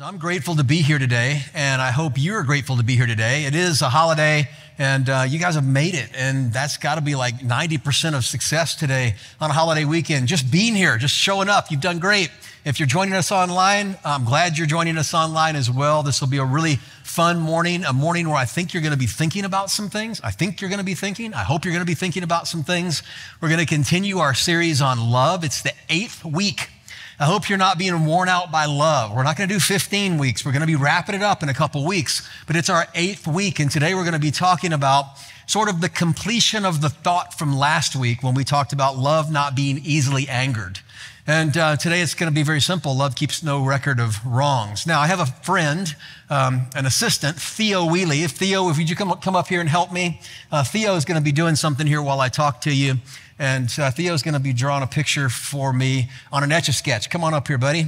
I'm grateful to be here today, and I hope you're grateful to be here today. It is a holiday, and uh, you guys have made it, and that's got to be like 90% of success today on a holiday weekend. Just being here, just showing up, you've done great. If you're joining us online, I'm glad you're joining us online as well. This will be a really fun morning, a morning where I think you're going to be thinking about some things. I think you're going to be thinking. I hope you're going to be thinking about some things. We're going to continue our series on love. It's the eighth week I hope you're not being worn out by love. We're not going to do 15 weeks. We're going to be wrapping it up in a couple weeks, but it's our eighth week. And today we're going to be talking about sort of the completion of the thought from last week when we talked about love not being easily angered. And uh, today it's going to be very simple. Love keeps no record of wrongs. Now, I have a friend, um, an assistant, Theo Wheely. If Theo, if you come, come up here and help me, uh, Theo is going to be doing something here while I talk to you. And uh, Theo's going to be drawing a picture for me on an etch a sketch. Come on up here, buddy.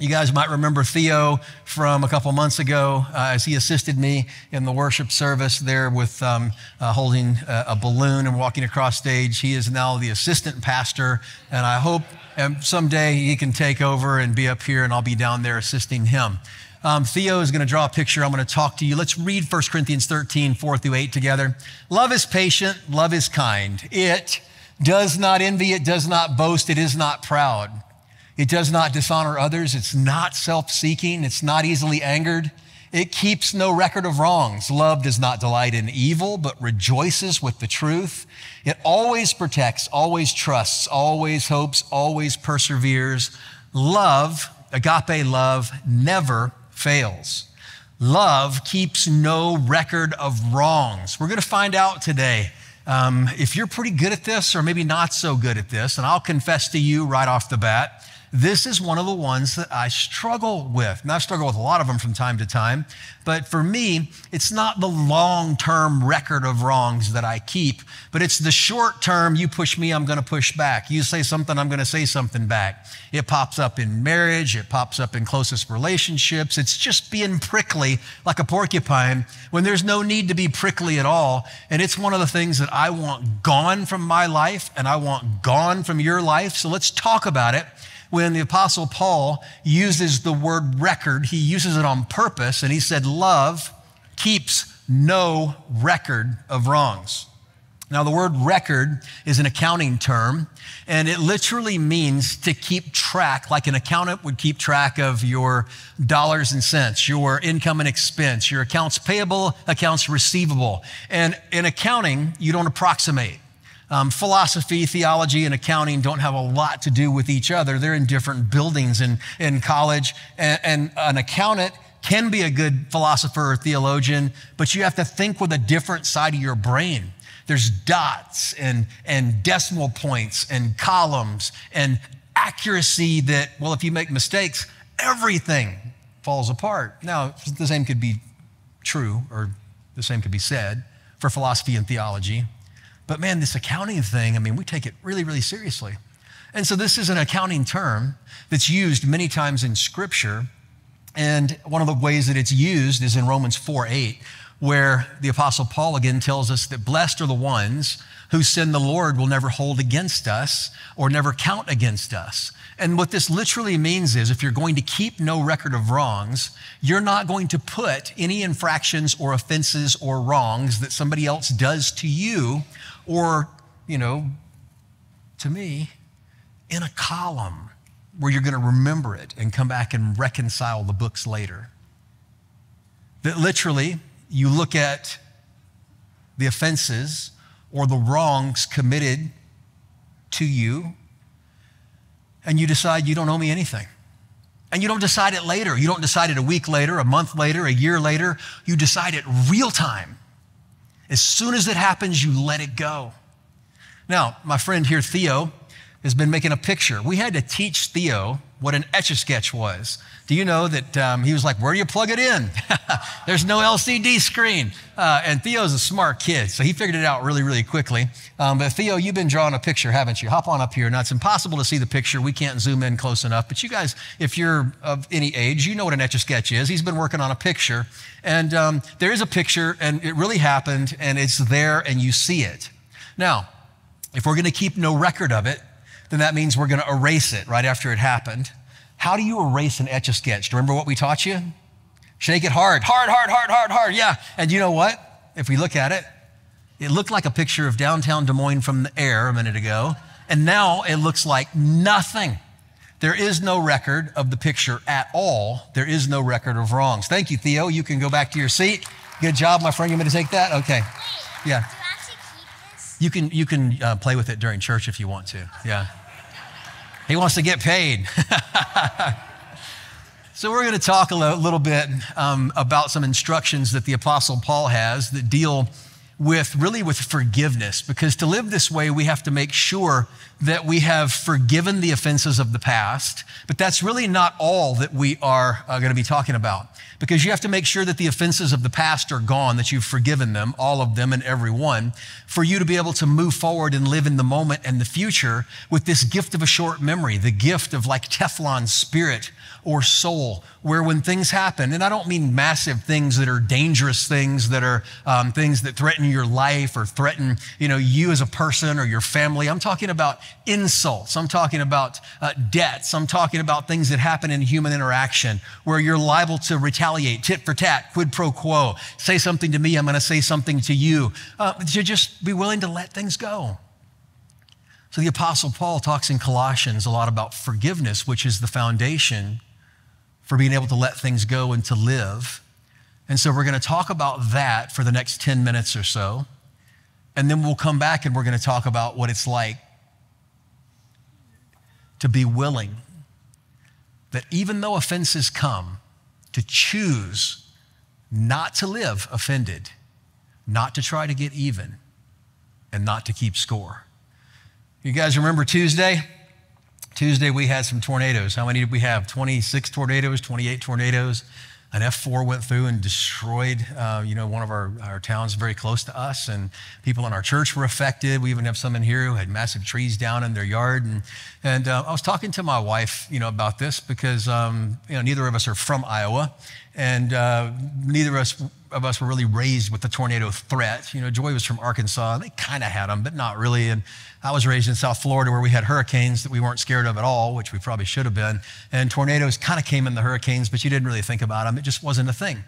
You guys might remember Theo from a couple months ago uh, as he assisted me in the worship service there with um, uh, holding a, a, balloon and walking across stage. He is now the assistant pastor, and I hope um, someday he can take over and be up here and I'll be down there assisting him. Um, Theo is going to draw a picture. I'm going to talk to you. Let's read 1 Corinthians 13, 4 through 8 together. Love is patient, love is kind. It does not envy, it does not boast, it is not proud. It does not dishonor others, it's not self seeking, it's not easily angered. It keeps no record of wrongs. Love does not delight in evil, but rejoices with the truth. It always protects, always trusts, always hopes, always perseveres. Love, agape love, never fails. Love keeps no record of wrongs. We're going to find out today um, if you're pretty good at this, or maybe not so good at this, and I'll confess to you right off the bat, this is one of the ones that I struggle with. And I struggle with a lot of them from time to time. But for me, it's not the long term record of wrongs that I keep, but it's the short term you push me, I'm going to push back. You say something, I'm going to say something back. It pops up in marriage, it pops up in closest relationships. It's just being prickly like a porcupine when there's no need to be prickly at all. And it's one of the things that I want gone from my life and I want gone from your life. So let's talk about it when the Apostle Paul uses the word record, he uses it on purpose, and he said, Love keeps no record of wrongs. Now, the word record is an accounting term, and it literally means to keep track, like an accountant would keep track of your dollars and cents, your income and expense, your accounts payable, accounts receivable. And in accounting, you don't approximate. Um, philosophy, theology, and accounting don't have a lot to do with each other. They're in different buildings in, in college. And, and an accountant can be a good philosopher or theologian, but you have to think with a different side of your brain. There's dots and, and decimal points and columns and accuracy that, well, if you make mistakes, everything falls apart. Now, the same could be true, or the same could be said for philosophy and theology. But man, this accounting thing, I mean, we take it really, really seriously. And so this is an accounting term that's used many times in Scripture. And one of the ways that it's used is in Romans 4 8, where the Apostle Paul again tells us that blessed are the ones whose sin the Lord will never hold against us or never count against us. And what this literally means is if you're going to keep no record of wrongs, you're not going to put any infractions or offenses or wrongs that somebody else does to you or, you know, to me, in a column where you're going to remember it and come back and reconcile the books later. That literally, you look at the offenses or the wrongs committed to you, and you decide you don't owe me anything. And you don't decide it later. You don't decide it a week later, a month later, a year later. You decide it real time. As soon as it happens, you let it go. Now, my friend here, Theo, has been making a picture. We had to teach Theo what an etch a sketch was. Do you know that um, he was like, Where do you plug it in? There's no LCD screen. Uh, and Theo's a smart kid, so he figured it out really, really quickly. Um, but Theo, you've been drawing a picture, haven't you? Hop on up here. Now, it's impossible to see the picture. We can't zoom in close enough. But you guys, if you're of any age, you know what an etch a sketch is. He's been working on a picture. And um, there is a picture, and it really happened, and it's there, and you see it. Now, if we're going to keep no record of it, then that means we're going to erase it right after it happened. How do you erase an etch a sketch? Remember what we taught you? Shake it hard, hard, hard, hard, hard, hard. Yeah. And you know what? If we look at it, it looked like a picture of downtown Des Moines from the air a minute ago. And now it looks like nothing. There is no record of the picture at all. There is no record of wrongs. Thank you, Theo. You can go back to your seat. Good job, my friend. You want me to take that? Okay. Yeah. You can you can uh, play with it during church if you want to. Yeah. He wants to get paid. so we're going to talk a little bit um, about some instructions that the Apostle Paul has that deal with really with forgiveness because to live this way we have to make sure that we have forgiven the offenses of the past but that's really not all that we are uh, going to be talking about because you have to make sure that the offenses of the past are gone that you've forgiven them all of them and every one for you to be able to move forward and live in the moment and the future with this gift of a short memory the gift of like teflon spirit or soul, where when things happen, and I don't mean massive things that are dangerous things that are um, things that threaten your life or threaten, you know, you as a person or your family. I'm talking about insults. I'm talking about uh, debts. I'm talking about things that happen in human interaction where you're liable to retaliate, tit for tat, quid pro quo. Say something to me, I'm going to say something to you. Uh, to just be willing to let things go. So the Apostle Paul talks in Colossians a lot about forgiveness, which is the foundation for being able to let things go and to live. And so we're going to talk about that for the next 10 minutes or so. And then we'll come back and we're going to talk about what it's like to be willing that even though offenses come, to choose not to live offended, not to try to get even, and not to keep score. You guys remember Tuesday? Tuesday, we had some tornadoes. How many did we have? 26 tornadoes, 28 tornadoes. An F4 went through and destroyed, uh, you know, one of our, our towns very close to us, and people in our church were affected. We even have some in here who had massive trees down in their yard. And, and uh, I was talking to my wife, you know, about this because, um, you know, neither of us are from Iowa, and uh, neither of us of us were really raised with the tornado threat. You know, Joy was from Arkansas. They kind of had them, but not really. And I was raised in South Florida where we had hurricanes that we weren't scared of at all, which we probably should have been. And tornadoes kind of came in the hurricanes, but you didn't really think about them. It just wasn't a thing.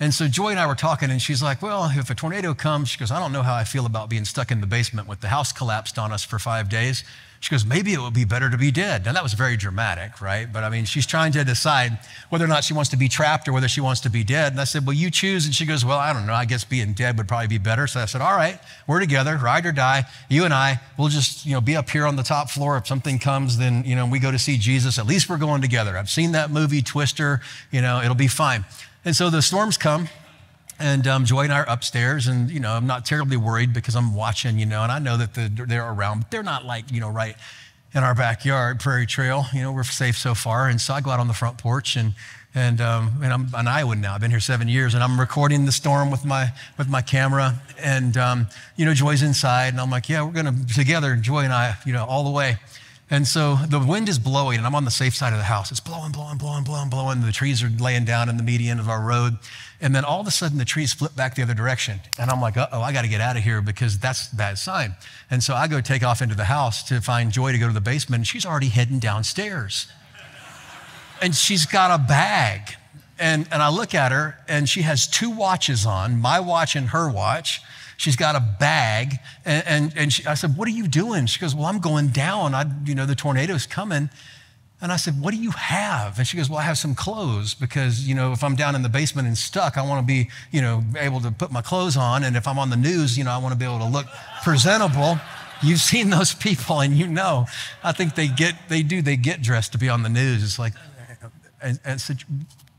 And so Joy and I were talking, and she's like, Well, if a tornado comes, she goes, I don't know how I feel about being stuck in the basement with the house collapsed on us for five days. She goes, maybe it would be better to be dead. Now, that was very dramatic, right? But I mean, she's trying to decide whether or not she wants to be trapped or whether she wants to be dead. And I said, well, you choose. And she goes, well, I don't know. I guess being dead would probably be better. So I said, all right, we're together, ride or die. You and I, we'll just, you know, be up here on the top floor. If something comes, then, you know, we go to see Jesus. At least we're going together. I've seen that movie, Twister. You know, it'll be fine. And so the storms come. And um, Joy and I are upstairs, and you know, I'm not terribly worried because I'm watching, you know, and I know that the, they're around, but they're not like, you know, right in our backyard, Prairie Trail. You know, we're safe so far. And so I go out on the front porch and and, um, and I'm an Iowan now. I've been here seven years, and I'm recording the storm with my with my camera. And um, you know, Joy's inside, and I'm like, yeah, we're gonna together, Joy and I, you know, all the way. And so the wind is blowing, and I'm on the safe side of the house. It's blowing, blowing, blowing, blowing, blowing. The trees are laying down in the median of our road. And then all of a sudden, the trees flip back the other direction. And I'm like, uh oh, I got to get out of here because that's a bad sign. And so I go take off into the house to find Joy to go to the basement, and she's already heading downstairs. and she's got a bag. And, and I look at her, and she has two watches on my watch and her watch. She's got a bag. And, and, and she, I said, What are you doing? She goes, Well, I'm going down. I, you know, the tornado's coming. And I said, What do you have? And she goes, Well, I have some clothes because, you know, if I'm down in the basement and stuck, I want to be, you know, able to put my clothes on. And if I'm on the news, you know, I want to be able to look presentable. You've seen those people and you know, I think they get, they do, they get dressed to be on the news. It's like, and, and so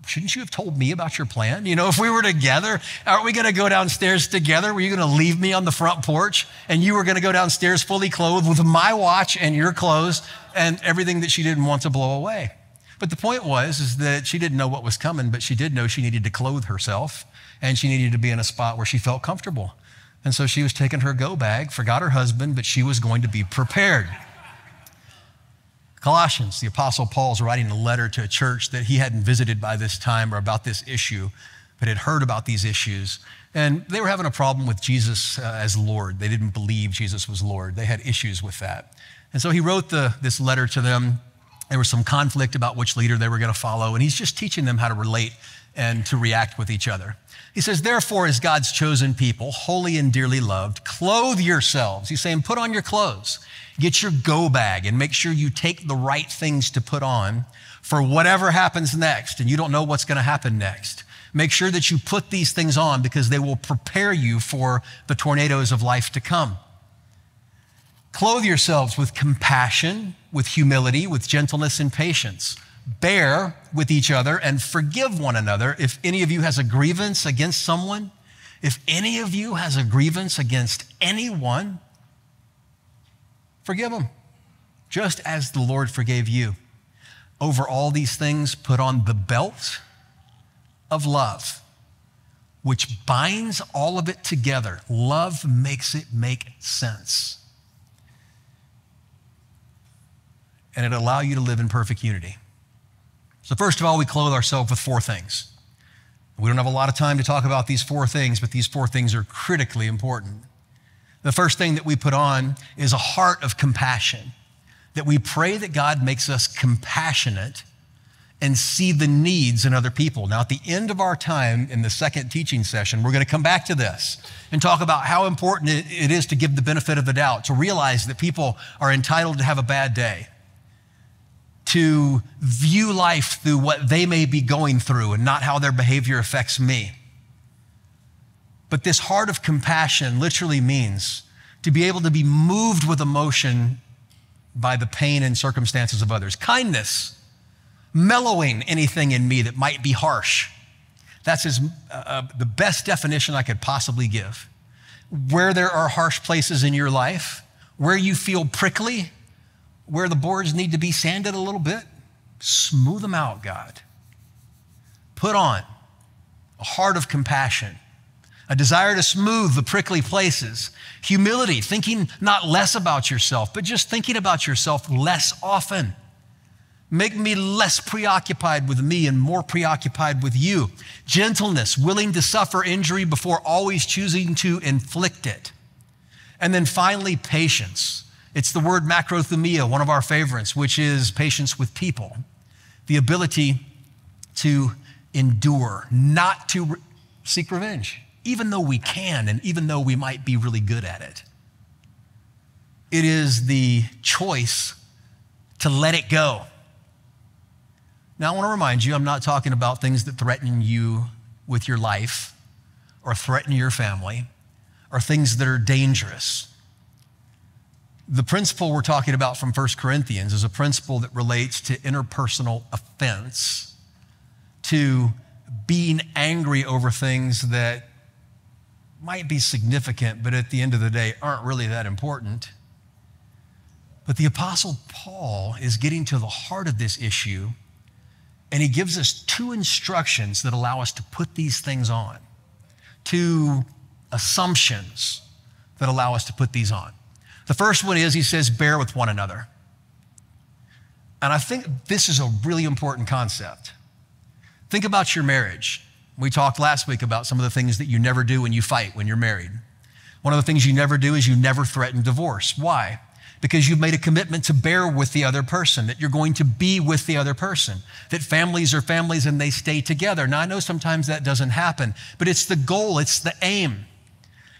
shouldn't you have told me about your plan? You know, if we were together, aren't we going to go downstairs together? Were you going to leave me on the front porch and you were going to go downstairs fully clothed with my watch and your clothes and everything that she didn't want to blow away? But the point was is that she didn't know what was coming, but she did know she needed to clothe herself and she needed to be in a spot where she felt comfortable. And so she was taking her go bag, forgot her husband, but she was going to be prepared. Colossians, the Apostle Paul is writing a letter to a church that he hadn't visited by this time or about this issue, but had heard about these issues. And they were having a problem with Jesus uh, as Lord. They didn't believe Jesus was Lord. They had issues with that. And so he wrote the, this letter to them There was some conflict about which leader they were going to follow, and he's just teaching them how to relate and to react with each other. He says, Therefore, as God's chosen people, holy and dearly loved, clothe yourselves. He's saying, Put on your clothes, get your go bag, and make sure you take the right things to put on for whatever happens next, and you don't know what's going to happen next. Make sure that you put these things on because they will prepare you for the tornadoes of life to come. Clothe yourselves with compassion, with humility, with gentleness and patience. Bear with each other and forgive one another. If any of you has a grievance against someone, if any of you has a grievance against anyone, forgive them, just as the Lord forgave you. Over all these things, put on the belt of love, which binds all of it together. Love makes it make sense. and it allow you to live in perfect unity. So, first of all, we clothe ourselves with four things. We don't have a lot of time to talk about these four things, but these four things are critically important. The first thing that we put on is a heart of compassion, that we pray that God makes us compassionate and see the needs in other people. Now, at the end of our time in the second teaching session, we're going to come back to this and talk about how important it is to give the benefit of the doubt, to realize that people are entitled to have a bad day to view life through what they may be going through and not how their behavior affects me. But this heart of compassion literally means to be able to be moved with emotion by the pain and circumstances of others. Kindness, mellowing anything in me that might be harsh. That's as, uh, uh the best definition I could possibly give. Where there are harsh places in your life, where you feel prickly, where the boards need to be sanded a little bit, smooth them out, God. Put on a heart of compassion, a desire to smooth the prickly places, humility, thinking not less about yourself, but just thinking about yourself less often. Make me less preoccupied with me and more preoccupied with you. Gentleness, willing to suffer injury before always choosing to inflict it. And then finally, patience it's the word macrothumia, one of our favorites, which is patience with people. The ability to endure, not to re- seek revenge, even though we can and even though we might be really good at it. It is the choice to let it go. Now, I want to remind you, I'm not talking about things that threaten you with your life or threaten your family or things that are dangerous. The principle we're talking about from 1 Corinthians is a principle that relates to interpersonal offense, to being angry over things that might be significant, but at the end of the day aren't really that important. But the Apostle Paul is getting to the heart of this issue, and he gives us two instructions that allow us to put these things on, two assumptions that allow us to put these on. The first one is he says, bear with one another. And I think this is a really important concept. Think about your marriage. We talked last week about some of the things that you never do when you fight when you're married. One of the things you never do is you never threaten divorce. Why? Because you've made a commitment to bear with the other person, that you're going to be with the other person, that families are families and they stay together. Now, I know sometimes that doesn't happen, but it's the goal, it's the aim.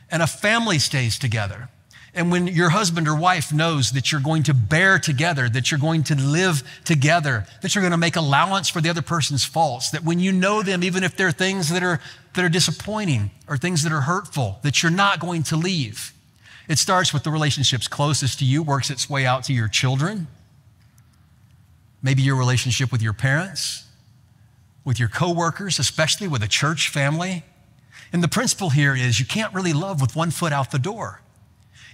And a family stays together. And when your husband or wife knows that you're going to bear together, that you're going to live together, that you're going to make allowance for the other person's faults, that when you know them, even if they're things that are, that are disappointing or things that are hurtful, that you're not going to leave. It starts with the relationships closest to you, works its way out to your children, maybe your relationship with your parents, with your coworkers, especially with a church family. And the principle here is you can't really love with one foot out the door.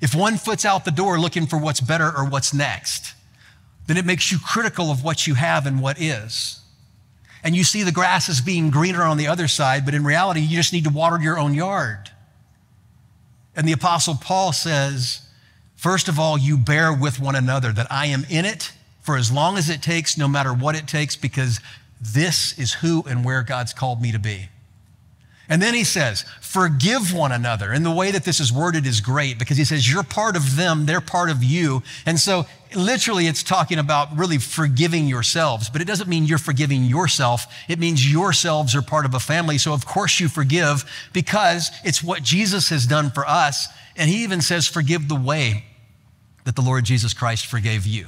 If one foot's out the door looking for what's better or what's next, then it makes you critical of what you have and what is. And you see the grass as being greener on the other side, but in reality, you just need to water your own yard. And the Apostle Paul says, first of all, you bear with one another, that I am in it for as long as it takes, no matter what it takes, because this is who and where God's called me to be. And then he says, forgive one another. And the way that this is worded is great because he says, you're part of them, they're part of you. And so literally it's talking about really forgiving yourselves, but it doesn't mean you're forgiving yourself. It means yourselves are part of a family. So of course you forgive because it's what Jesus has done for us. And he even says, forgive the way that the Lord Jesus Christ forgave you.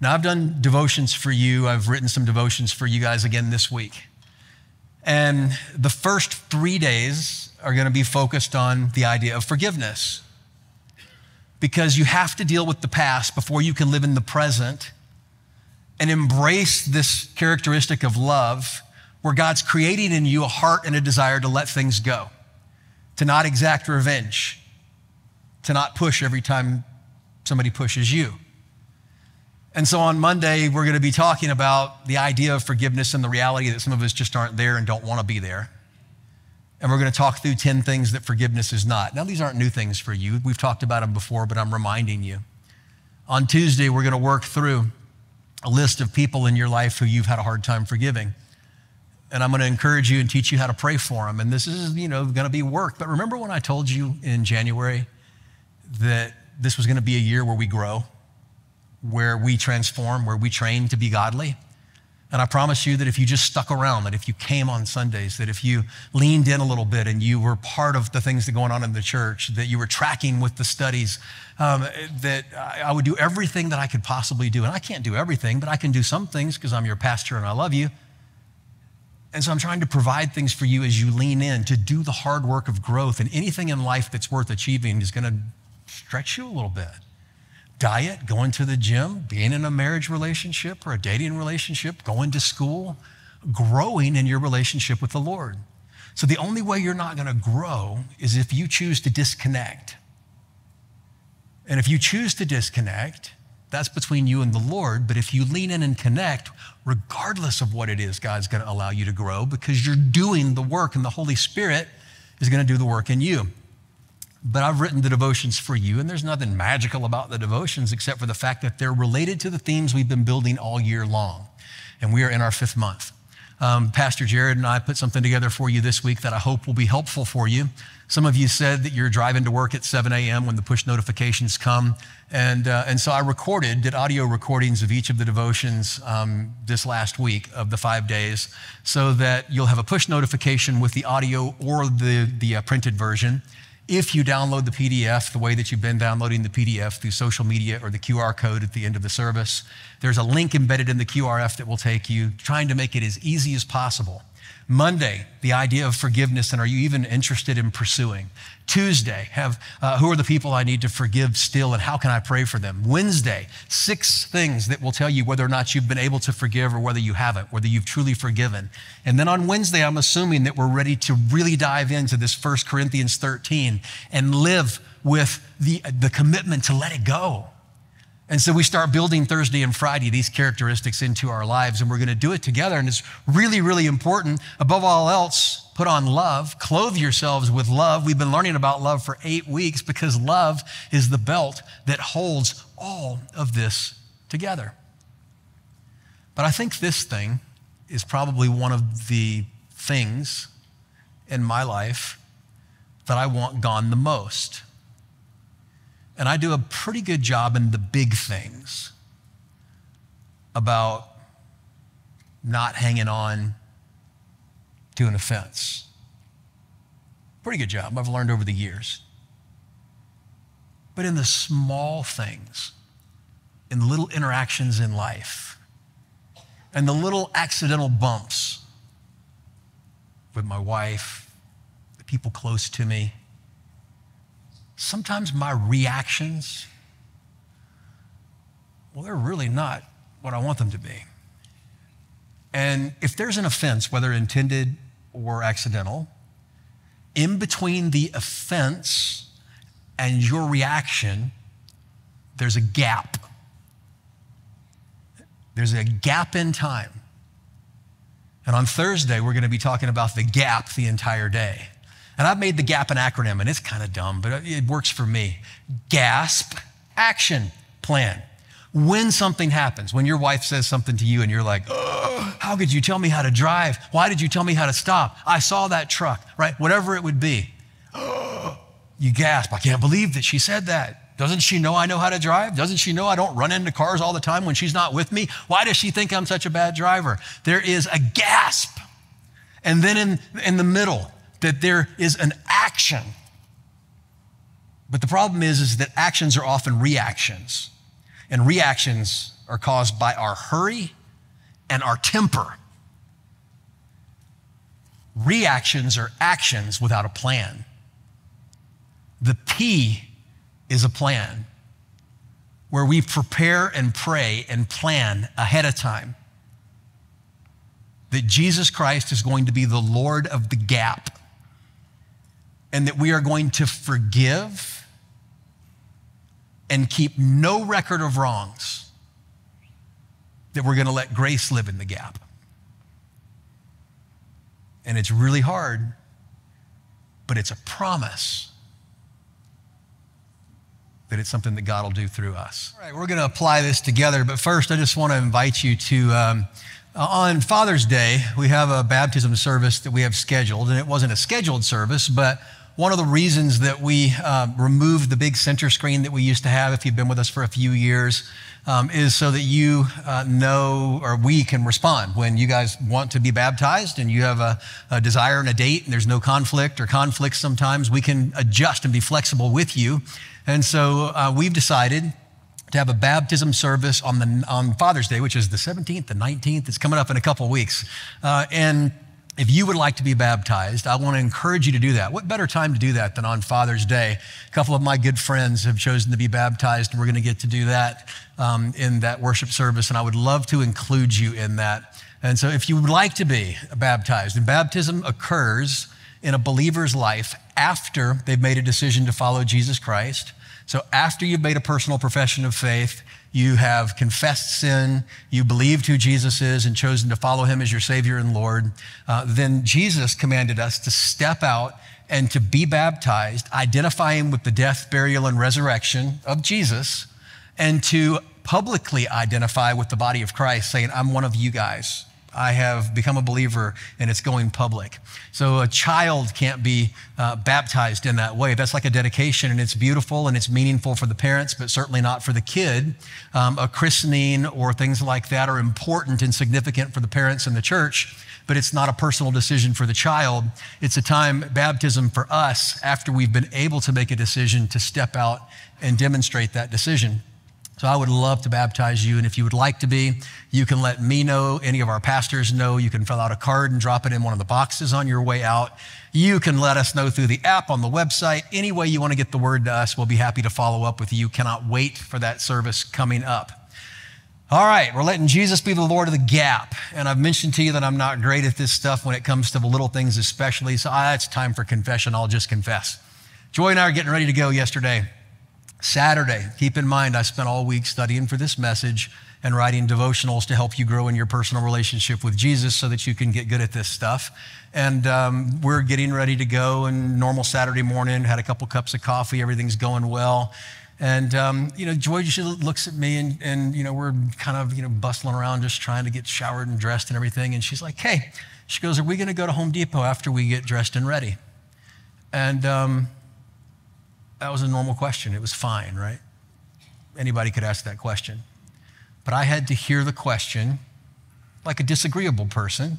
Now I've done devotions for you. I've written some devotions for you guys again this week. And the first three days are going to be focused on the idea of forgiveness. Because you have to deal with the past before you can live in the present and embrace this characteristic of love where God's creating in you a heart and a desire to let things go, to not exact revenge, to not push every time somebody pushes you. And so on Monday, we're going to be talking about the idea of forgiveness and the reality that some of us just aren't there and don't want to be there. And we're going to talk through 10 things that forgiveness is not. Now, these aren't new things for you. We've talked about them before, but I'm reminding you. On Tuesday, we're going to work through a list of people in your life who you've had a hard time forgiving. And I'm going to encourage you and teach you how to pray for them. And this is, you know, going to be work. But remember when I told you in January that this was going to be a year where we grow? Where we transform, where we train to be godly. And I promise you that if you just stuck around, that if you came on Sundays, that if you leaned in a little bit and you were part of the things that going on in the church, that you were tracking with the studies, um, that I would do everything that I could possibly do. And I can't do everything, but I can do some things because I'm your pastor and I love you. And so I'm trying to provide things for you as you lean in to do the hard work of growth. And anything in life that's worth achieving is going to stretch you a little bit diet, going to the gym, being in a marriage relationship or a dating relationship, going to school, growing in your relationship with the Lord. So the only way you're not going to grow is if you choose to disconnect. And if you choose to disconnect, that's between you and the Lord. But if you lean in and connect, regardless of what it is, God's going to allow you to grow because you're doing the work and the Holy Spirit is going to do the work in you. But I've written the devotions for you, and there's nothing magical about the devotions except for the fact that they're related to the themes we've been building all year long. And we are in our fifth month. Um, Pastor Jared and I put something together for you this week that I hope will be helpful for you. Some of you said that you're driving to work at 7 a.m. when the push notifications come. And, uh, and so I recorded, did audio recordings of each of the devotions um, this last week of the five days so that you'll have a push notification with the audio or the, the uh, printed version if you download the PDF the way that you've been downloading the PDF through social media or the QR code at the end of the service, there's a link embedded in the QRF that will take you, trying to make it as easy as possible Monday, the idea of forgiveness, and are you even interested in pursuing? Tuesday, have uh, who are the people I need to forgive still, and how can I pray for them? Wednesday, six things that will tell you whether or not you've been able to forgive or whether you haven't, whether you've truly forgiven. And then on Wednesday, I'm assuming that we're ready to really dive into this First Corinthians 13 and live with the, the commitment to let it go and so we start building Thursday and Friday these characteristics into our lives, and we're going to do it together. And it's really, really important. Above all else, put on love, clothe yourselves with love. We've been learning about love for eight weeks because love is the belt that holds all of this together. But I think this thing is probably one of the things in my life that I want gone the most. And I do a pretty good job in the big things about not hanging on to an offense. Pretty good job. I've learned over the years. But in the small things, in the little interactions in life, and the little accidental bumps with my wife, the people close to me, sometimes my reactions, well, they're really not what I want them to be. And if there's an offense, whether intended or accidental, in between the offense and your reaction, there's a gap. There's a gap in time. And on Thursday, we're going to be talking about the gap the entire day. And I've made the GAP an acronym, and it's kind of dumb, but it works for me. GASP Action Plan. When something happens, when your wife says something to you and you're like, oh, how could you tell me how to drive? Why did you tell me how to stop? I saw that truck, right? Whatever it would be. you gasp, I can't believe that she said that. Doesn't she know I know how to drive? Doesn't she know I don't run into cars all the time when she's not with me? Why does she think I'm such a bad driver? There is a gasp. And then in, in the middle, that there is an action. But the problem is, is that actions are often reactions. And reactions are caused by our hurry and our temper. Reactions are actions without a plan. The P is a plan where we prepare and pray and plan ahead of time that Jesus Christ is going to be the Lord of the gap and that we are going to forgive and keep no record of wrongs, that we're going to let grace live in the gap. And it's really hard, but it's a promise that it's something that God will do through us. All right, we're going to apply this together, but first, I just want to invite you to. Um, on Father's Day, we have a baptism service that we have scheduled, and it wasn't a scheduled service, but one of the reasons that we um, removed the big center screen that we used to have, if you've been with us for a few years, um, is so that you uh, know or we can respond when you guys want to be baptized and you have a, a desire and a date and there's no conflict or conflicts sometimes. We can adjust and be flexible with you. And so uh, we've decided to have a baptism service on, the, on Father's Day, which is the 17th, the 19th. It's coming up in a couple weeks. Uh, and if you would like to be baptized, I want to encourage you to do that. What better time to do that than on Father's Day? A couple of my good friends have chosen to be baptized, and we're going to get to do that um, in that worship service. And I would love to include you in that. And so, if you would like to be baptized, and baptism occurs in a believer's life after they've made a decision to follow Jesus Christ. So after you've made a personal profession of faith, you have confessed sin, you believed who Jesus is and chosen to follow him as your Savior and Lord, uh, then Jesus commanded us to step out and to be baptized, identifying with the death, burial, and resurrection of Jesus, and to publicly identify with the body of Christ, saying, I'm one of you guys. I have become a believer and it's going public. So a child can't be uh, baptized in that way. That's like a dedication and it's beautiful and it's meaningful for the parents, but certainly not for the kid. Um, a christening or things like that are important and significant for the parents and the church, but it's not a personal decision for the child. It's a time, baptism for us, after we've been able to make a decision to step out and demonstrate that decision. So I would love to baptize you. And if you would like to be, you can let me know, any of our pastors know. You can fill out a card and drop it in one of the boxes on your way out. You can let us know through the app on the website. Any way you want to get the word to us, we'll be happy to follow up with you. Cannot wait for that service coming up. All right, we're letting Jesus be the Lord of the gap. And I've mentioned to you that I'm not great at this stuff when it comes to the little things, especially. So ah, it's time for confession. I'll just confess. Joy and I are getting ready to go yesterday. Saturday, keep in mind, I spent all week studying for this message and writing devotionals to help you grow in your personal relationship with Jesus so that you can get good at this stuff. And um, we're getting ready to go, and normal Saturday morning, had a couple cups of coffee, everything's going well. And, um, you know, Joy just looks at me and, and, you know, we're kind of, you know, bustling around just trying to get showered and dressed and everything. And she's like, hey, she goes, are we going to go to Home Depot after we get dressed and ready? And, um, that was a normal question. It was fine, right? Anybody could ask that question. But I had to hear the question like a disagreeable person.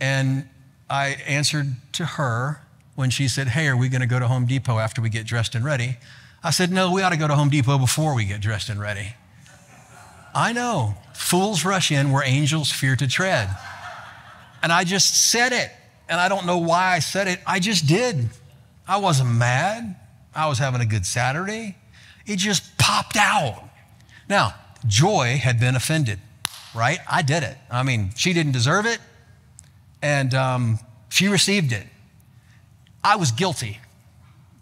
And I answered to her when she said, Hey, are we going to go to Home Depot after we get dressed and ready? I said, No, we ought to go to Home Depot before we get dressed and ready. I know. Fools rush in where angels fear to tread. And I just said it. And I don't know why I said it. I just did. I wasn't mad. I was having a good Saturday. It just popped out. Now, Joy had been offended, right? I did it. I mean, she didn't deserve it, and um, she received it. I was guilty.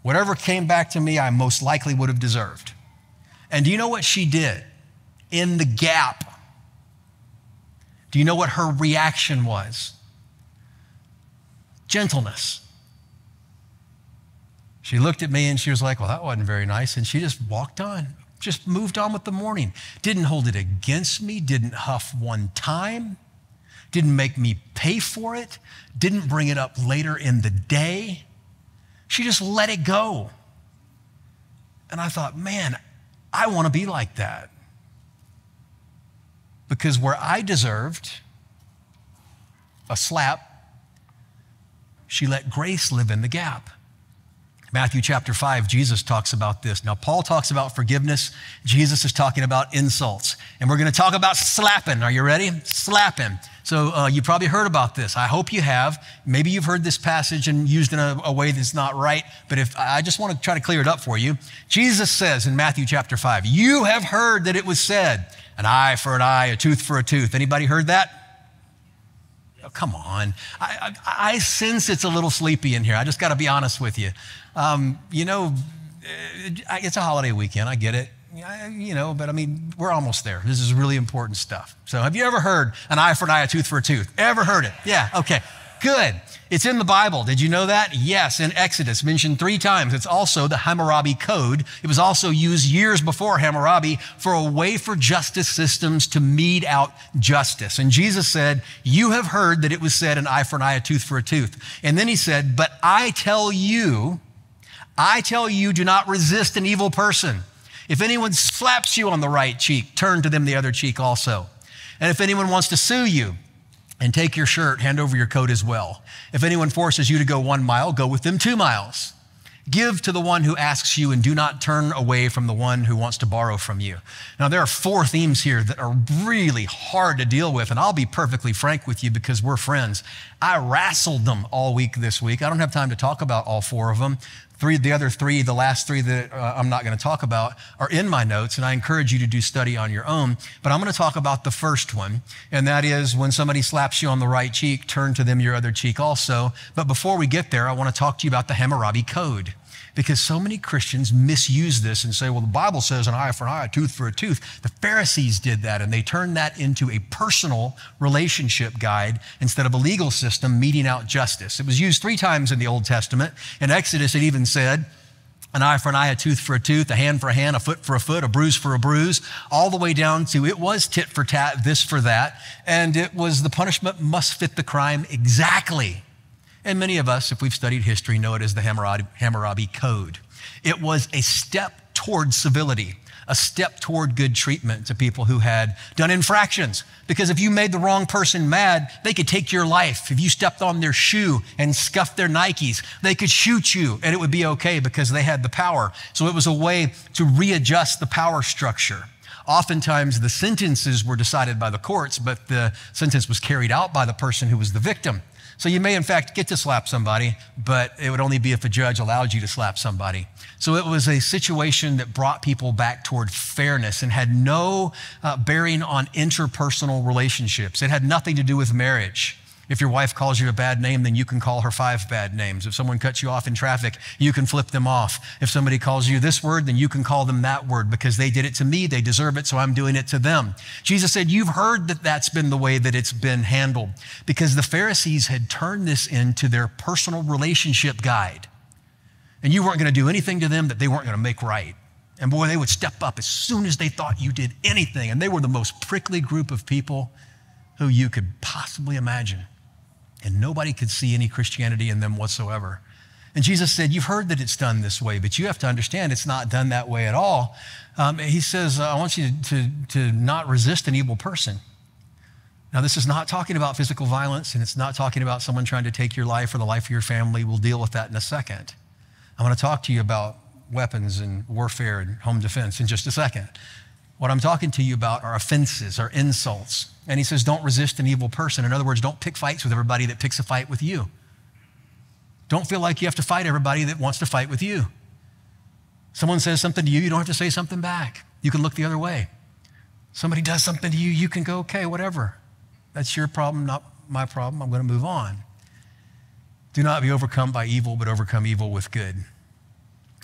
Whatever came back to me, I most likely would have deserved. And do you know what she did? In the gap, do you know what her reaction was? Gentleness. She looked at me and she was like, Well, that wasn't very nice. And she just walked on. just moved on with the morning. Didn't hold it against me, didn't huff one time, didn't make me pay for it, didn't bring it up later in the day. She just let it go. And I thought, man, I want to be like that. Because where I deserved a slap, she let grace live in the gap. Matthew chapter 5, Jesus talks about this. Now, Paul talks about forgiveness. Jesus is talking about insults. And we're going to talk about slapping. Are you ready? Slapping. So, uh, you probably heard about this. I hope you have. Maybe you've heard this passage and used in a, a way that's not right. But if I just want to try to clear it up for you, Jesus says in Matthew chapter 5, You have heard that it was said, an eye for an eye, a tooth for a tooth. Anybody heard that? Oh, come on. I, I, I, sense it's a little sleepy in here. I just got to be honest with you. Um, you know, it's a holiday weekend. I get it. You know, but I mean, we're almost there. This is really important stuff. So, have you ever heard an eye for an eye, a tooth for a tooth? Ever heard it? Yeah, okay. Good. It's in the Bible. Did you know that? Yes, in Exodus, mentioned three times. It's also the Hammurabi Code. It was also used years before Hammurabi for a way for justice systems to mete out justice. And Jesus said, You have heard that it was said, an eye for an eye, a tooth for a tooth. And then he said, But I tell you, I tell you, do not resist an evil person. If anyone slaps you on the right cheek, turn to them the other cheek also. And if anyone wants to sue you, and take your shirt, hand over your coat as well. If anyone forces you to go one mile, go with them two miles. Give to the one who asks you and do not turn away from the one who wants to borrow from you. Now, there are four themes here that are really hard to deal with, and I'll be perfectly frank with you because we're friends. I wrestled them all week this week. I don't have time to talk about all four of them, Three, the other three, the last three that uh, I'm not going to talk about, are in my notes, and I encourage you to do study on your own. But I'm going to talk about the first one, and that is when somebody slaps you on the right cheek, turn to them your other cheek also. But before we get there, I want to talk to you about the Hammurabi Code because so many Christians misuse this and say, well, the Bible says an eye for an eye, a tooth for a tooth. The Pharisees did that and they turned that into a personal relationship guide instead of a legal system meting out justice. It was used three times in the Old Testament. In Exodus, it even said, an eye for an eye, a tooth for a tooth, a hand for a hand, a foot for a foot, a bruise for a bruise, all the way down to it was tit for tat, this for that. And it was the punishment must fit the crime exactly. And many of us, if we've studied history, know it as the Hammurabi, Code. It was a step toward civility, a step toward good treatment to people who had done infractions. Because if you made the wrong person mad, they could take your life. If you stepped on their shoe and scuffed their Nikes, they could shoot you and it would be okay because they had the power. So it was a way to readjust the power structure. Oftentimes, the sentences were decided by the courts, but the sentence was carried out by the person who was the victim. So you may, in fact, get to slap somebody, but it would only be if a judge allowed you to slap somebody. So it was a situation that brought people back toward fairness and had no uh, bearing on interpersonal relationships. It had nothing to do with marriage. If your wife calls you a bad name, then you can call her five bad names. If someone cuts you off in traffic, you can flip them off. If somebody calls you this word, then you can call them that word because they did it to me, they deserve it, so I'm doing it to them. Jesus said, You've heard that that's been the way that it's been handled because the Pharisees had turned this into their personal relationship guide. And you weren't going to do anything to them that they weren't going to make right. And boy, they would step up as soon as they thought you did anything. And they were the most prickly group of people who you could possibly imagine and nobody could see any Christianity in them whatsoever. And Jesus said, You've heard that it's done this way, but you have to understand it's not done that way at all. Um, he says, I want you to, to, to not resist an evil person. Now, this is not talking about physical violence, and it's not talking about someone trying to take your life or the life of your family. We'll deal with that in a second. I want to talk to you about weapons and warfare and home defense in just a second. What I'm talking to you about are offenses, are insults. And he says, don't resist an evil person. In other words, don't pick fights with everybody that picks a fight with you. Don't feel like you have to fight everybody that wants to fight with you. Someone says something to you, you don't have to say something back. You can look the other way. Somebody does something to you, you can go, okay, whatever. That's your problem, not my problem. I'm going to move on. Do not be overcome by evil, but overcome evil with good.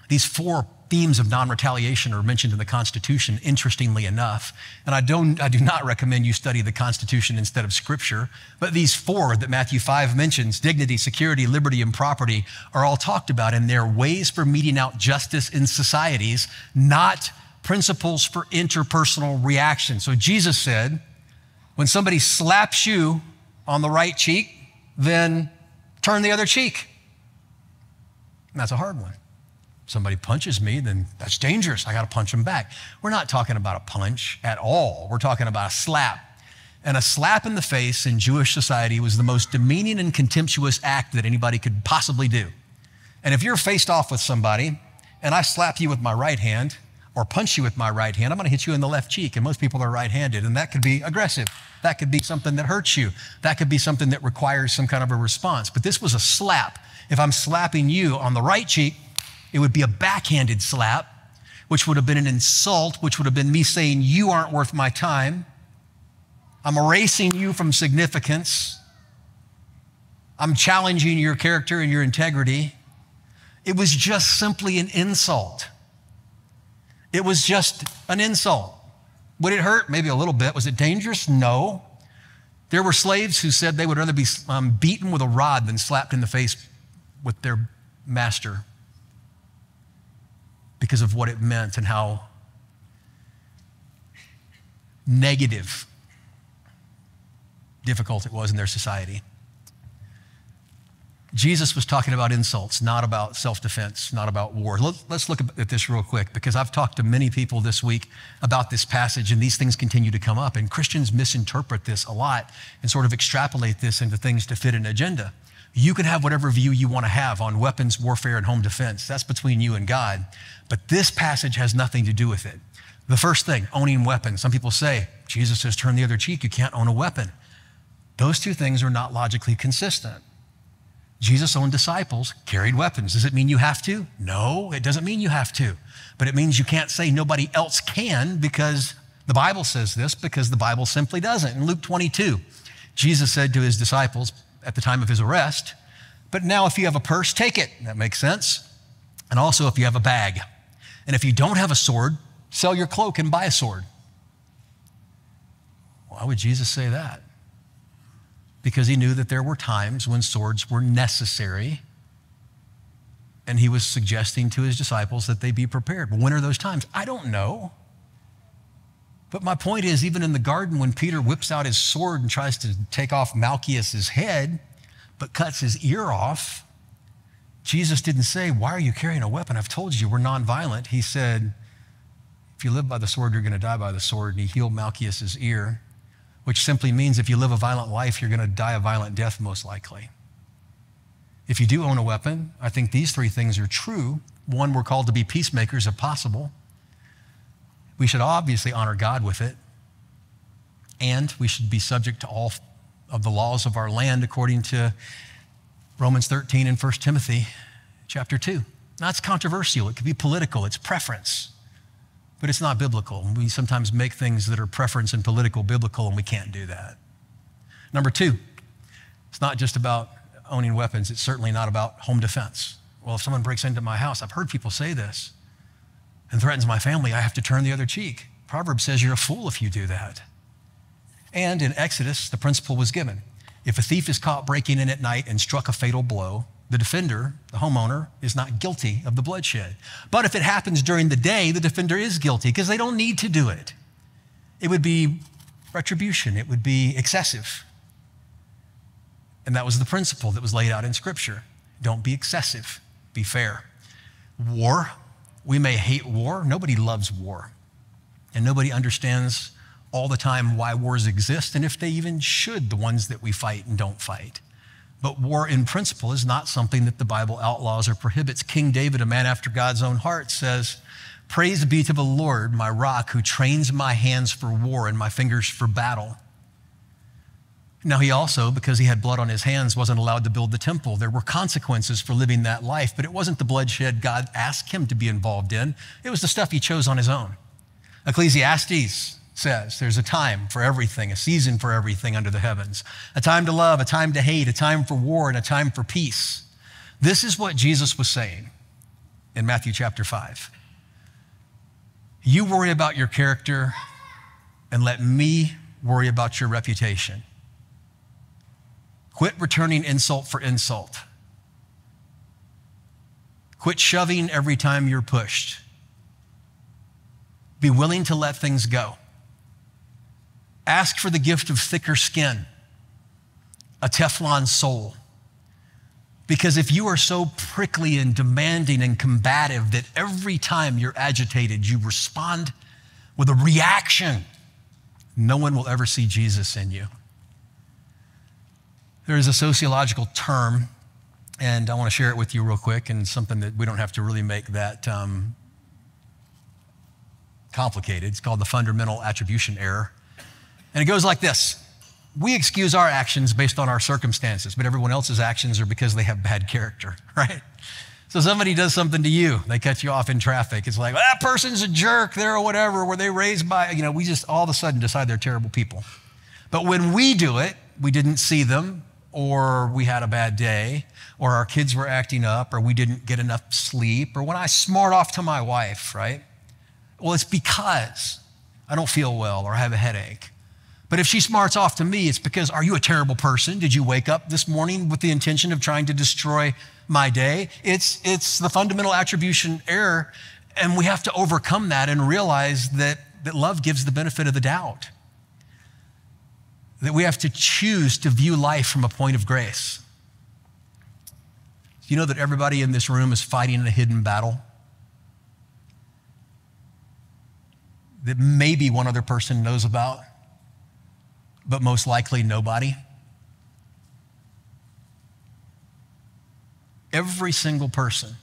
These four themes of non retaliation are mentioned in the Constitution, interestingly enough. And I, don't, I do not recommend you study the Constitution instead of Scripture. But these four that Matthew 5 mentions dignity, security, liberty, and property are all talked about, and they're ways for meting out justice in societies, not principles for interpersonal reaction. So Jesus said, when somebody slaps you on the right cheek, then turn the other cheek. And that's a hard one. Somebody punches me, then that's dangerous. I got to punch them back. We're not talking about a punch at all. We're talking about a slap. And a slap in the face in Jewish society was the most demeaning and contemptuous act that anybody could possibly do. And if you're faced off with somebody and I slap you with my right hand or punch you with my right hand, I'm going to hit you in the left cheek. And most people are right handed, and that could be aggressive. That could be something that hurts you. That could be something that requires some kind of a response. But this was a slap. If I'm slapping you on the right cheek, it would be a backhanded slap, which would have been an insult, which would have been me saying, You aren't worth my time. I'm erasing you from significance. I'm challenging your character and your integrity. It was just simply an insult. It was just an insult. Would it hurt? Maybe a little bit. Was it dangerous? No. There were slaves who said they would rather be um, beaten with a rod than slapped in the face with their master because of what it meant and how negative, difficult it was in their society. Jesus was talking about insults, not about self defense, not about war. Let's look at this real quick because I've talked to many people this week about this passage, and these things continue to come up. And Christians misinterpret this a lot and sort of extrapolate this into things to fit an agenda. You can have whatever view you want to have on weapons, warfare, and home defense. That's between you and God. But this passage has nothing to do with it. The first thing, owning weapons. Some people say, Jesus says, turn the other cheek, you can't own a weapon. Those two things are not logically consistent. Jesus' own disciples carried weapons. Does it mean you have to? No, it doesn't mean you have to. But it means you can't say nobody else can because the Bible says this, because the Bible simply doesn't. In Luke 22, Jesus said to his disciples at the time of his arrest, But now if you have a purse, take it. That makes sense. And also if you have a bag. And if you don't have a sword, sell your cloak and buy a sword. Why would Jesus say that? because he knew that there were times when swords were necessary. And he was suggesting to his disciples that they be prepared. But when are those times? I don't know. But my point is, even in the garden, when Peter whips out his sword and tries to take off Malchus's head, but cuts his ear off, Jesus didn't say, Why are you carrying a weapon? I've told you we're nonviolent. He said, If you live by the sword, you're going to die by the sword. And he healed Malchus's ear which simply means if you live a violent life, you're going to die a violent death, most likely. If you do own a weapon, I think these three things are true. One, we're called to be peacemakers if possible. We should obviously honor God with it. And we should be subject to all of the laws of our land according to Romans 13 and 1 Timothy chapter 2. That's controversial. It could be political, it's preference but it's not biblical. We sometimes make things that are preference and political biblical, and we can't do that. Number two, it's not just about owning weapons, it's certainly not about home defense. Well, if someone breaks into my house, I've heard people say this, and threatens my family, I have to turn the other cheek. Proverbs says you're a fool if you do that. And in Exodus, the principle was given. If a thief is caught breaking in at night and struck a fatal blow, the defender, the homeowner, is not guilty of the bloodshed. But if it happens during the day, the defender is guilty because they don't need to do it. It would be retribution, it would be excessive. And that was the principle that was laid out in Scripture. Don't be excessive, be fair. War, we may hate war. Nobody loves war. And nobody understands all the time why wars exist and if they even should, the ones that we fight and don't fight. But war in principle is not something that the Bible outlaws or prohibits. King David, a man after God's own heart, says, Praise be to the Lord, my rock, who trains my hands for war and my fingers for battle. Now, he also, because he had blood on his hands, wasn't allowed to build the temple. There were consequences for living that life, but it wasn't the bloodshed God asked him to be involved in. It was the stuff he chose on his own. Ecclesiastes says there's a time for everything, a season for everything under the heavens, a time to love, a time to hate, a time for war, and a time for peace. This is what Jesus was saying in Matthew chapter 5. You worry about your character, and let me worry about your reputation. Quit returning insult for insult. Quit shoving every time you're pushed. Be willing to let things go. Ask for the gift of thicker skin, a Teflon soul. Because if you are so prickly and demanding and combative that every time you're agitated, you respond with a reaction, no one will ever see Jesus in you. There is a sociological term, and I want to share it with you real quick, and something that we don't have to really make that um, complicated. It's called the fundamental attribution error. And it goes like this We excuse our actions based on our circumstances, but everyone else's actions are because they have bad character, right? So somebody does something to you, they cut you off in traffic. It's like, that person's a jerk, they're whatever, were they raised by, you know, we just all of a sudden decide they're terrible people. But when we do it, we didn't see them, or we had a bad day, or our kids were acting up, or we didn't get enough sleep, or when I smart off to my wife, right? Well, it's because I don't feel well or I have a headache. But if she smarts off to me, it's because, are you a terrible person? Did you wake up this morning with the intention of trying to destroy my day? It's, it's the fundamental attribution error. And we have to overcome that and realize that, that love gives the benefit of the doubt. That we have to choose to view life from a point of grace. You know that everybody in this room is fighting a hidden battle? That maybe one other person knows about? But most likely nobody. Every single person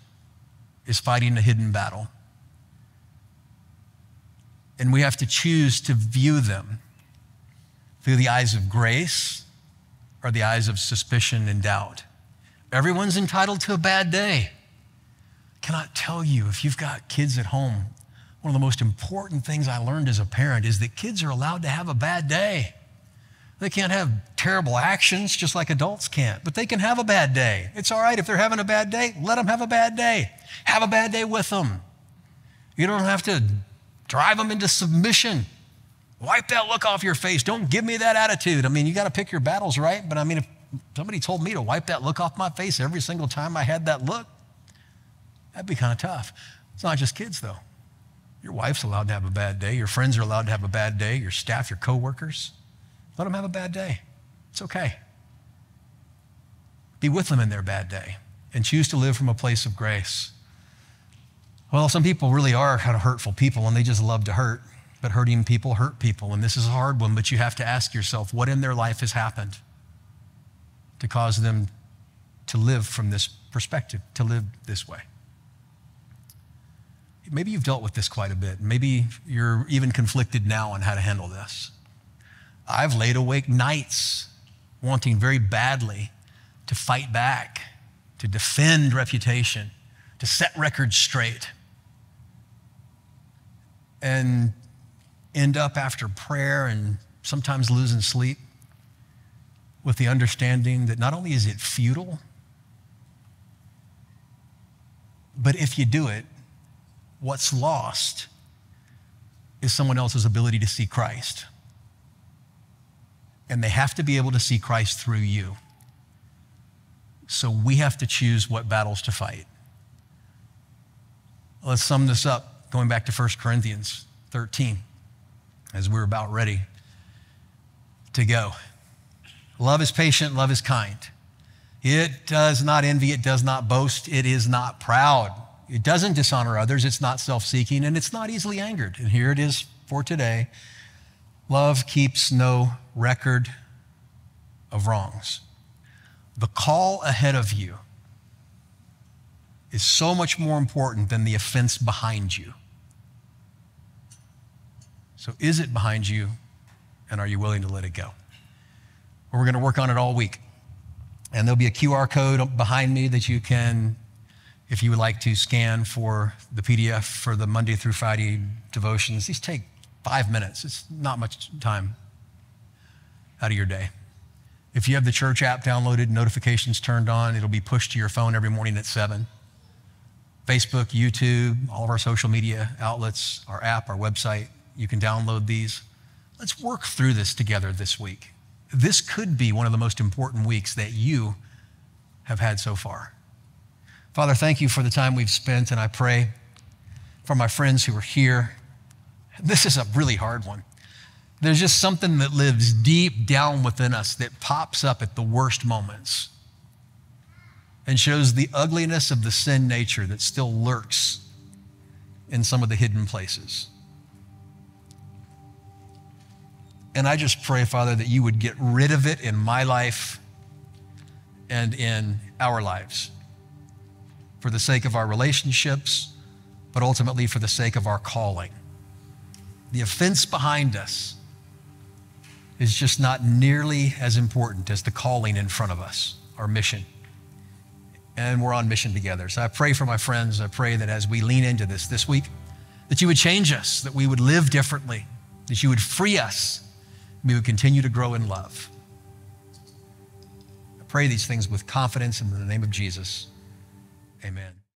is fighting a hidden battle. And we have to choose to view them through the eyes of grace or the eyes of suspicion and doubt. Everyone's entitled to a bad day. I cannot tell you if you've got kids at home, one of the most important things I learned as a parent is that kids are allowed to have a bad day. They can't have terrible actions just like adults can't, but they can have a bad day. It's all right if they're having a bad day, let them have a bad day. Have a bad day with them. You don't have to drive them into submission. Wipe that look off your face. Don't give me that attitude. I mean, you got to pick your battles right, but I mean, if somebody told me to wipe that look off my face every single time I had that look, that'd be kind of tough. It's not just kids, though. Your wife's allowed to have a bad day. Your friends are allowed to have a bad day. Your staff, your coworkers. Let them have a bad day. It's okay. Be with them in their bad day and choose to live from a place of grace. Well, some people really are kind of hurtful people and they just love to hurt, but hurting people hurt people. And this is a hard one, but you have to ask yourself what in their life has happened to cause them to live from this perspective, to live this way. Maybe you've dealt with this quite a bit. Maybe you're even conflicted now on how to handle this. I've laid awake nights wanting very badly to fight back, to defend reputation, to set records straight, and end up after prayer and sometimes losing sleep with the understanding that not only is it futile, but if you do it, what's lost is someone else's ability to see Christ and they have to be able to see Christ through you. So we have to choose what battles to fight. Let's sum this up going back to 1 Corinthians 13 as we're about ready to go. Love is patient, love is kind. It does not envy, it does not boast, it is not proud. It doesn't dishonor others, it's not self seeking, and it's not easily angered. And here it is for today. Love keeps no record of wrongs. The call ahead of you is so much more important than the offense behind you. So, is it behind you, and are you willing to let it go? Well, we're going to work on it all week. And there'll be a QR code behind me that you can, if you would like to, scan for the PDF for the Monday through Friday devotions. These take five minutes, it's not much time out of your day. If you have the church app downloaded, notifications turned on, it'll be pushed to your phone every morning at 7. Facebook, YouTube, all of our social media outlets, our app, our website, you can download these. Let's work through this together this week. This could be one of the most important weeks that you have had so far. Father, thank you for the time we've spent, and I pray for my friends who are here This is a really hard one. There's just something that lives deep down within us that pops up at the worst moments and shows the ugliness of the sin nature that still lurks in some of the hidden places. And I just pray, Father, that you would get rid of it in my life and in our lives for the sake of our relationships, but ultimately for the sake of our calling. The offense behind us is just not nearly as important as the calling in front of us, our mission. And we're on mission together. So I pray for my friends. I pray that as we lean into this this week, that you would change us, that we would live differently, that you would free us, we would continue to grow in love. I pray these things with confidence in the name of Jesus. Amen.